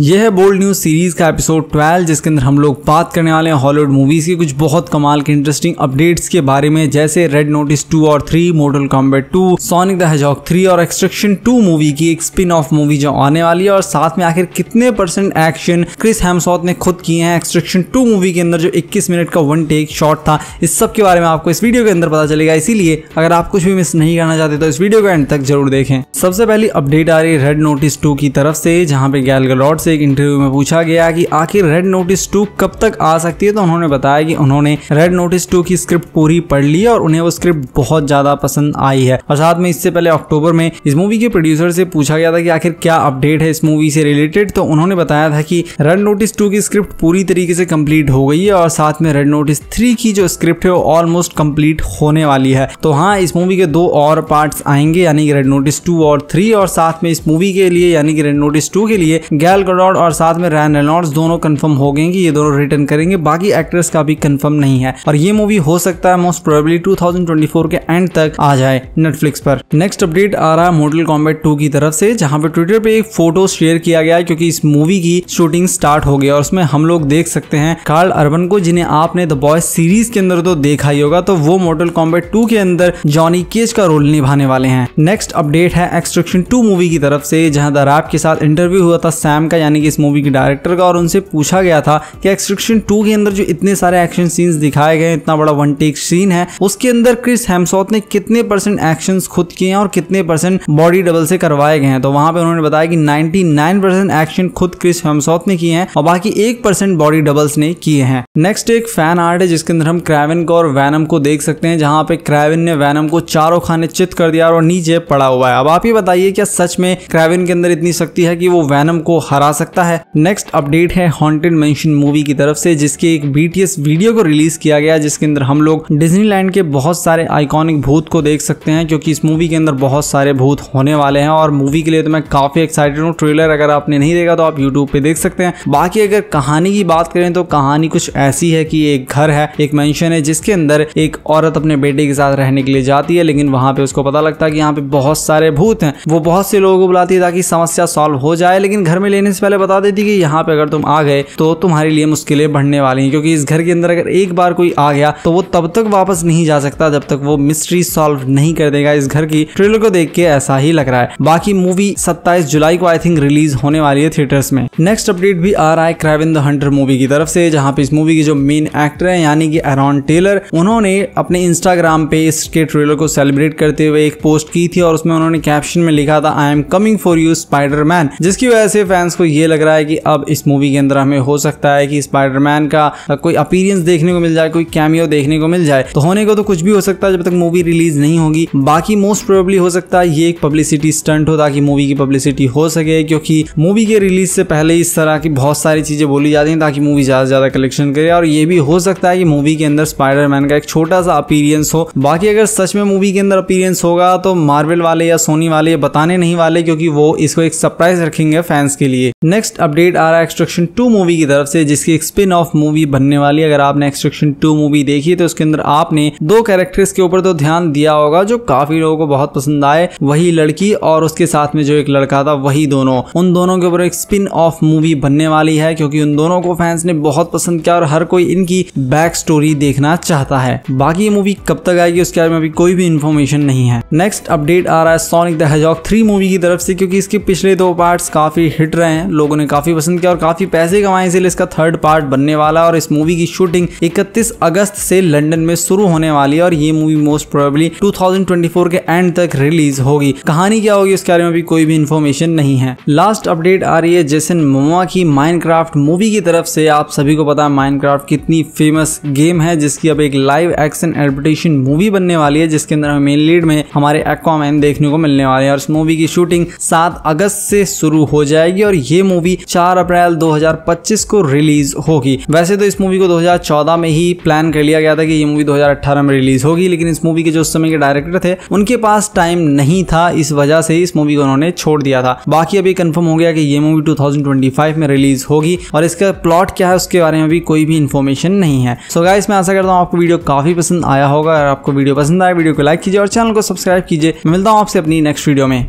यह है bold news series का एपिसोड 12 जिसके अंदर हम लोग बात करने वाले हैं हॉलीवुड मूवीज़ की कुछ बहुत कमाल के इंटरेस्टिंग अपडेट्स के बारे में, जैसे रेड नोटिस 2 और 3 Mortal Kombat 2 Sonic the Hedgehog 3 और एक्सट्रक्शन 2 मूवी की एक स्पिन ऑफ़ मूवी जो आने वाली है और साथ में आखिर कितने परसेंट एक्शन क्रिस हेमसॉथ ने खुद किए हैं एक्सट्रक्शन टू मूवी के अंदर जो 21 मिनट का वन टेक शॉट था। इस सब के बारे में आपको इस वीडियो के अंदर पता चलेगा। इसीलिए अगर आप कुछ भी मिस नहीं करना चाहते तो इस वीडियो को एंड तक ज़रूर देखें। सबसे पहली अपडेट आ रही है रेड नोटिस टू की तरफ़ से, जहाँ पे गैल गलॉट से एक इंटरव्यू में पूछा गया कि आखिर रेड नोटिस टू कब तक आ सकती है? तो उन्होंने बताया कि उन्होंने रेड नोटिस टू की स्क्रिप्ट पूरी पढ़ ली है और उन्हें वो स्क्रिप्ट बहुत ज़्यादा पसंद आई है। और साथ में इससे पहले अक्टूबर में इस मूवी के प्रोड्यूसर से पूछा गया था कि आखिर क्या अपडेट है इस मूवी से रिलेटेड तो उन्होंने बताया था कि रेड नोटिस टू की स्क्रिप्ट पूरी तरीके से कंप्लीट हो गई है और साथ में रेड नोटिस थ्री की जो स्क्रिप्ट है वो ऑलमोस्ट कंप्लीट होने वाली है। तो हाँ इस मूवी के दो और पार्ट्स आएँगे, यानी कि रेड नोटिस टू और थ्री और साथ में इस मूवी के लिए, यानी कि रेड नोटिस टू के लिए गैल गडॉड और साथ में रैन रेनॉल्ड्स दोनों कंफर्म हो गए कि ये दोनों रिटर्न करेंगे। बाकी एक्ट्रेस का भी कंफर्म नहीं है। और ये मूवी हो सकता है मोस्ट प्रोबेबली 2024 के एंड तक आ जाए नेटफ्लिक्स पर। नेक्स्ट अपडेट आ रहा है मॉडल कॉम्बेट 2 की तरफ़ से, जहाँ पे ट्विटर पे एक फ़ोटो शेयर किया गया क्योंकि इस मूवी की शूटिंग स्टार्ट हो गया और उसमें हम लोग देख सकते हैं कार्ल अर्बन को, जिन्हें आपने द बॉयज़ सीरीज़ के अंदर तो देखा ही होगा तो वो मॉडल कॉम्बेट टू के अंदर जॉनी केज का रोल निभाने वाले हैं। नेक्स्ट अपडेट है एक्सट्रक्शन टू मूवी की तरफ़ से, जहाँ द रैप के साथ इंटरव्यू हुआ था सैम का यानी कि इस मूवी के डायरेक्टर का और उनसे पूछा गया था कि एक्सट्रक्शन टू के अंदर जो इतने सारे एक्शन सीन्स दिखाए गए इतना बड़ा वन टेक सीन है, उसके अंदर क्रिस हेमसॉथ ने कितने परसेंट एक्शन खुद किए हैं और कितने परसेंट बॉडी डबल से करवाए गए हैं। तो वहाँ पे उन्होंने बताया कि 99 परसेंट एक्शन खुद क्रिस हेमसॉथ ने किए हैं और बाकी एक बॉडी डबल्स ने किए हैं। नेक्स्ट एक फ़ैन आर्ट है जिसके अंदर हम क्रैविन को और वैनम को देख सकते हैं, जहाँ पे क्रैविन ने वैनम को चारों खाने चित कर दिया और नीचे पड़ा हुआ है। अब आप ही बताइए, क्या सच में क्रैविन के अंदर इतनी शक्ति है कि वो वैनम को हरा सकता है। नेक्स्ट अपडेट है हॉन्टेड मेंशन मूवी की तरफ़ से, जिसके एक बीटीएस वीडियो को रिलीज़ किया गया, जिसके अंदर हम लोग डिज्नीलैंड के बहुत सारे आइकॉनिक भूत को देख सकते हैं, क्योंकि इस मूवी के अंदर बहुत सारे भूत होने वाले हैं, और मूवी के लिए तो मैं काफ़ी एक्साइटेड हूँ। ट्रेलर अगर आपने नहीं देखा तो आप यूट्यूब पे देख सकते हैं। बाकी अगर कहानी की बात करें तो कहानी कुछ ऐसी है कि एक घर है, एक मेंशन है, जिसके अंदर एक औरत अपने बेटे के साथ रहने के लिए जाती है, लेकिन वहाँ पे उसको पता लगता है कि यहाँ पे बहुत सारे भूत हैं। वो बहुत से लोगों को बुलाती है ताकि समस्या सॉल्व हो जाए, लेकिन घर में लेने से पहले बता देती कि यहाँ पे अगर तुम आ गए तो तुम्हारे लिए मुश्किलें बढ़ने वाली हैं, क्योंकि इस घर के अंदर अगर एक बार कोई आ गया तो वो तब तक वापस नहीं जा सकता जब तक वो मिस्ट्री सॉल्व नहीं कर देगा। इस घर की ट्रेलर को देख के ऐसा ही लग रहा है। बाकी मूवी 27 जुलाई को आई थिंक रिलीज़ होने वाली है थिएटर्स में। नेक्स्ट अपडेट भी आ रहा है क्राइविन द हंटर मूवी की तरफ़ से, जहाँ पे इस मूवी की जो मेन एक्टर है, यानी कि एरॉन टेलर उन्होंने अपने इंस्टाग्राम पे इसके ट्रेलर को सेलिब्रेट करते हुए एक पोस्ट की थी और उसमें उन्होंने कैप्शन में लिखा था I am coming for you Spider Man जिसकी वजह से फैंस को ये लग रहा है कि अब इस मूवी के अंदर हमें हो सकता है कि स्पाइडरमैन का कोई अपीरियंस देखने को मिल जाए, कोई कैमियो देखने को मिल जाए। तो होने को तो कुछ भी हो सकता है जब तक मूवी रिलीज़ नहीं होगी। बाकी मोस्ट प्रोबेबली हो सकता है ये एक पब्लिसिटी स्टंट हो ताकि मूवी की पब्लिसिटी हो सके, क्योंकि मूवी के रिलीज़ से पहले इस तरह की बहुत सारी चीज़ें बोली जाती हैं ताकि मूवी ज़्यादा से ज़्यादा कलेक्शन करे। और ये भी हो सकता है कि मूवी के अंदर स्पाइडरमैन का एक छोटा सा अपीरियंस हो। बाकी अगर सच में मूवी के अंदर अपीरियंस होगा तो मार्वल वाले या सोनी वाले बताने नहीं वाले, क्योंकि वो इसको एक सरप्राइज़ रखेंगे फैंस के लिए। नेक्स्ट अपडेट आ रहा है एक्सट्रक्शन टू मूवी की तरफ़ से, जिसकी एक स्पिन ऑफ़ मूवी बनने वाली अगर आपने एक्सट्रक्शन टू मूवी देखी तो उसके अंदर आपने दो कैरेक्टर्स के ऊपर तो ध्यान दिया होगा, जो काफ़ी लोगों को बहुत पसंद आए। वही लड़की और उसके साथ में जो एक लड़का था, वही दोनों। उन दोनों के ऊपर एक स्पिन ऑफ़ मूवी बनने वाली है, क्योंकि उन दोनों को फैंस ने बहुत पसंद किया और हर कोई इनकी बैक स्टोरी देखना चाहता है। बाकी मूवी कब तक आएगी, उसके बारे में अभी कोई भी इन्फॉर्मेशन नहीं है। नेक्स्ट अपडेट आ रहा है Sonic the Hedgehog three movie की तरफ़ से, क्योंकि इसके पिछले दो पार्ट काफ़ी हिट रहे हैं। लोगों ने काफ़ी पसंद किया और काफ़ी पैसे कमाए, इसलिए इसका थर्ड पार्ट बनने वाला और इस मूवी की शूटिंग 31 अगस्त से लंदन में शुरू होने वाली है और ये मूवी मोस्ट प्रोबेबली 2024 के एंड तक रिलीज़ होगी। कहानी क्या होगी उसके बारे में भी कोई भी इन्फॉर्मेशन नहीं है। लास्ट अपडेट आ रही है जेसन मोमा की माइनक्राफ्ट मूवी की तरफ़ से। आप सभी को पता है माइनक्राफ्ट कितनी फ़ेमस गेम है, जिसकी अब एक लाइव एक्शन एडवर्टेशन मूवी बनने वाली है, जिसके अंदर मेन लीड में हमारे एक्वामैन देखने को मिलने वाले हैं। और इस मूवी की शूटिंग सात अगस्त से शुरू हो जाएगी और ये मूवी चार अप्रैल दो हज़ार पच्चीस को रिलीज़ होगी। वैसे तो इस मूवी को 2014 में ही प्लान कर लिया गया था कि ये मूवी 2018 में रिलीज़ होगी, लेकिन इस मूवी के जो उस समय के डायरेक्टर थे, उनके पास टाइम नहीं था। इस वजह से इस मूवी को उन्होंने छोड़ दिया था। बाकी अभी कंफर्म हो गया कि ये मूवी 2025 में रिलीज़ होगी, और इसका प्लॉट क्या है उसके बारे में भी कोई भी इन्फॉर्मेशन नहीं है। सो गाइस मैं आशा करता हूँ आपको वीडियो काफ़ी पसंद आया होगा। अगर आपको वीडियो पसंद आया वीडियो को लाइक कीजिए और चैनल को सब्सक्राइब कीजिए। मिलता हूँ आपसे अपनी नेक्स्ट वीडियो में।